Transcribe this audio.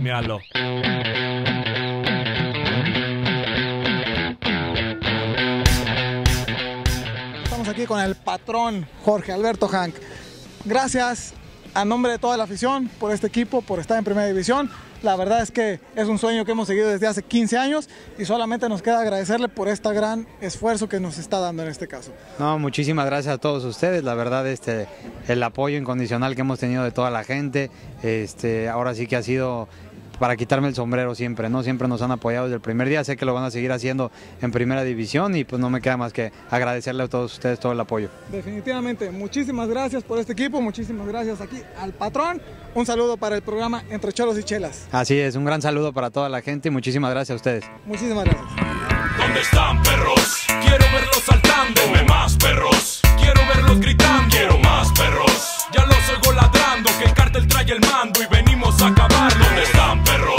Míralo. Estamos aquí con el patrón Jorge Alberto Hank. Gracias a nombre de toda la afición por este equipo, por estar en primera división. La verdad es que es un sueño que hemos seguido desde hace 15 años y solamente nos queda agradecerle por este gran esfuerzo que nos está dando en este caso. No, muchísimas gracias a todos ustedes. La verdad, este, el apoyo incondicional que hemos tenido de toda la gente, este, ahora sí que ha sido para quitarme el sombrero siempre, ¿no? Siempre nos han apoyado desde el primer día, sé que lo van a seguir haciendo en primera división y pues no me queda más que agradecerle a todos ustedes todo el apoyo. Definitivamente, muchísimas gracias por este equipo, muchísimas gracias aquí al patrón. Un saludo para el programa Entre Cholos y Chelas. Así es, un gran saludo para toda la gente y muchísimas gracias a ustedes. Muchísimas gracias. ¿Dónde están perros? Quiero verlos saltando. Más perros. Quiero verlos gritando. Quiero más perros. Ya los oigo ladrando que el cártel trae el mando y a acabar. ¿Dónde están perros?